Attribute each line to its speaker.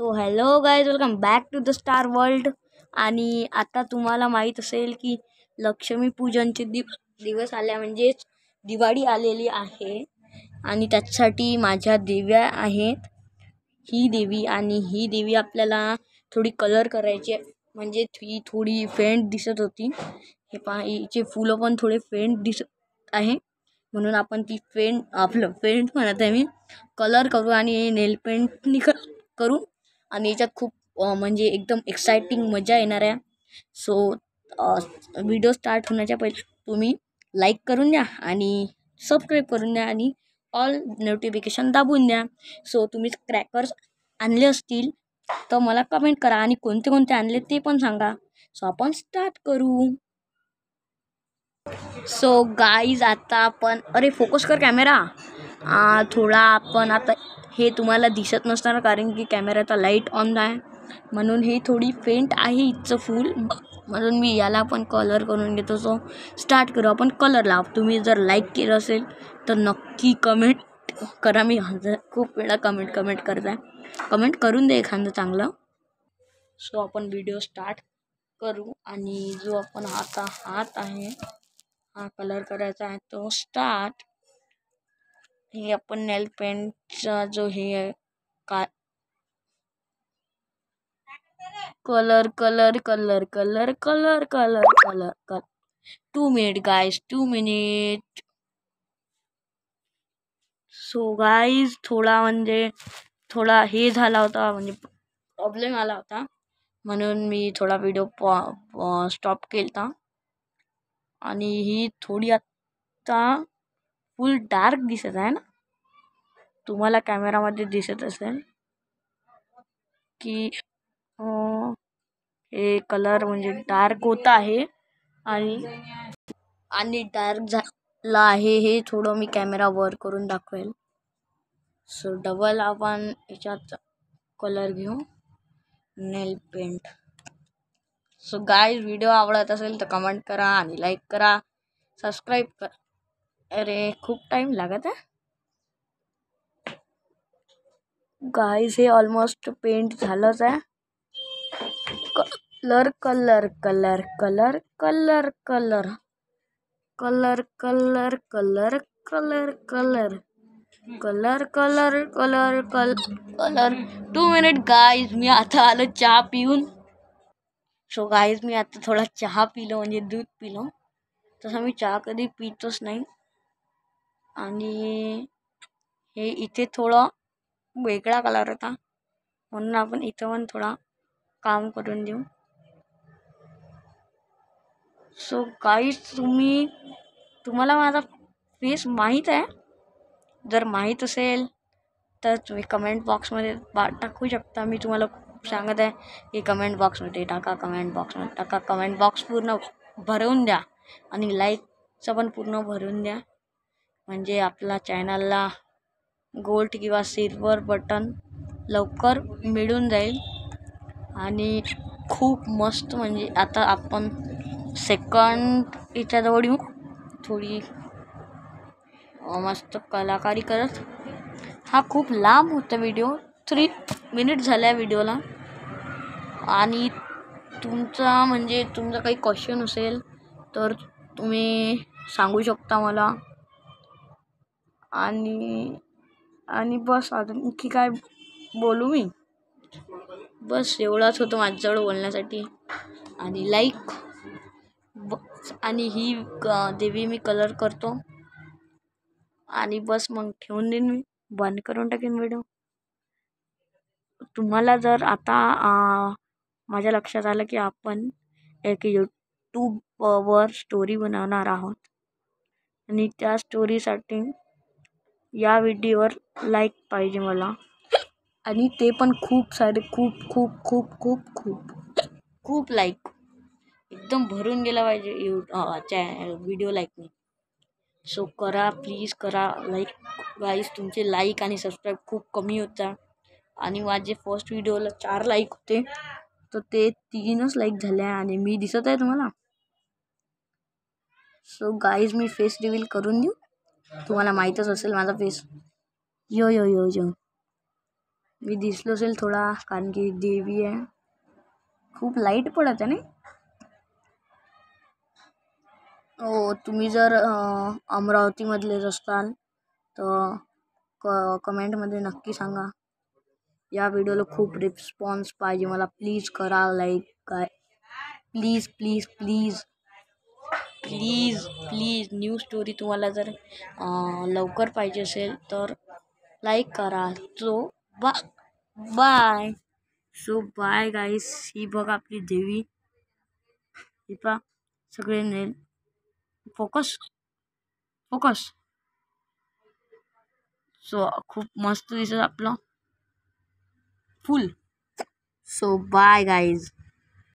Speaker 1: So hello guys welcome back to the star world आता तुम्हाला माहीत की लक्ष्मीपूजनचे दिव दिवस आल्या म्हणजेच दिवाळी आलेली आहे. देव्या ही देवी आणि ही देवी आपल्याला थोडी कलर करायची म्हणजे ही थोडी फेंट दिसत होती. हिचे फुलं पण थोडे फेंट दिसत आहे. म्हणून आपण ती फेंट आपलं फेंट म्हणत आहे कलर करू आणि नेल पेंटनी क करू. आणि खूप म्हणजे एकदम एक्साइटिंग मज़ा येणार आहे. सो व्हिडिओ स्टार्ट होण्याच्या पहिले तुम्ही लाईक करून द्या आणि सबस्क्राईब करून ऑल नोटिफिकेशन दाबून द्या. सो तुम्ही क्रॅकर्स आणले असतील तर मला कमेंट करा आणि कोणते कोणते ते सो आपण स्टार्ट करू. सो गाईज आता आपण, अरे फोकस कर कॅमेरा थोडा आपण आता हे तुम्हाला दिसत नसणार कारण की कॅमेऱ्याचा लाईट ऑन आहे. म्हणून हे थोडी फेंट आहे हिचं फूल. म्हणून मी याला पण कलर करून घेतो सो स्टार्ट करू आपण कलर लाव तुम्ही जर लाईक केलं असेल, तर नक्की कमेंट करा. मी खूप वेळा कमेंट कमेंट करताय. कमेंट करून दे एखादं चांगलं. सो आपण व्हिडिओ स्टार्ट करू. आणि जो आपण आता हात आहे, हा कलर करायचा आहे तो स्टार्ट हे आपण नेल पेंटचा जो हे, का colour colour colour colour colour colour colour colour. Two minute guys two minute. So guys थोडा म्हणजे, थोडा हे झाला होता, म्हणजे प्रॉब्लेम आला होता. म्हणून मी थोडा व्हिडिओ स्टॉप केला आणि ही थोडी आत्ता फुल डार्क दिसत आहे ना? तुम्हाला कॅमेरामध्ये दिसत असेल की हे कलर म्हणजे डार्क होत आहे आणि आणि डार्क झालं आहे हे थोडं मी कॅमेरा वर करून दाखवेल. सो डबल आपण याच्यात कलर घेऊ. Nail paint so guy video आवडत असेल तर कमेंट करा आणि लाईक करा. सबस्क्राईब करा. अरे खूप टाईम लागत आहे गाईज हे ऑलमोस्ट पेंट झालंच आहे colour colour colour colour colour colour colour colour colour colour colour colour colour colour कल कलर टू मिनिट गाईज मी आता आलो चहा पिऊन सो गाईज मी आता थोडा चहा पिलो म्हणजे दूध पिलो तसा मी चहा कधी पितोच नाही आणि हे इथे थोडं वेगळा कलर होता. म्हणून आपण इथं पण थोडा काम करून देऊ. सो गाईज तुम्ही तुम्हाला माझा फेस माहीत आहे? जर माहीत असेल तर तुम्ही कमेंट बॉक्समध्ये बा टाकू शकता. मी तुम्हाला खूप सांगत आहे की कमेंट बॉक्समध्ये टाका कमेंट बॉक्समध्ये टाका. कमेंट बॉक्स पूर्ण भरवून द्या आणि लाईकचं पण पूर्ण भरून द्या. म्हणजे आपला चॅनलला गोल्ड किंवा सिल्वर बटन लवकर मिळून जाईल. आणि खूप मस्त म्हणजे आता आपण सेकंड याच्याजवळ येऊ. थोडी मस्त कलाकारी करत. हा खूप लांब होता व्हिडिओ थ्री मिनिट झाल्या व्हिडिओला आणि तुमचा म्हणजे तुमचा काही क्वेश्चन असेल तर तुम्ही सांगू शकता मला. आणि आणि बस अजून की काय बोलू मी? बस एवढाच होतं माझ्याजवळ बोलण्यासाठी. आणि लाईक बस आणि ही क- देवी मी कलर करतो. आणि बस मग ठेवून देईन मी. बंद करून टाकेन व्हिडिओ तुम्हाला जर आता माझ्या लक्षात आलं की आपण एक यूट्यूबवर स्टोरी बनवणार आहोत. आणि त्या स्टोरीसाठी या व्हिडिओवर लाईक पाहिजे मला. आणि ते पण खूप सारे खूप खूप खूप खूप खूप. खूप लाईक एकदम भरून गेला पाहिजे यू चॅ व्हिडिओ लाईकने सो करा प्लीज़ करा. लाईक गाईस तुमचे लाईक आणि सबस्क्राईब खूप कमी होता. आणि माझे फ़र्स्ट व्हिडिओला चार लाईक होते. तर ते तीनच लाईक झाले आणि मी दिसत आहे तुम्हाला. सो गाईज मी फेस रिव्हील करून देऊ. तुम्हाला माहीतच असेल माझा फेस यो यो यो यो. मी दिसलो असेल थोडा, कारण की देवी आहे. खूप लाईट पडत आहे ना तुम्ही जर अमरावतीमधलेच असाल तर क कमेंटमध्ये नक्की सांगा. या व्हिडिओला खूप रिस्पॉन्स पाहिजे मला. प्लीज़ करा लाईक काय please please please please please, new story तुम्हाला जर लवकर पाहिजे असेल तर लाईक करा. So bye. So, bye guys. ही बघा आपली देवी. ही पा सगळे ने फोकस. फोकस. सो, खूप मस्त दिसत आपलं. फुल. सो, बाय गाईज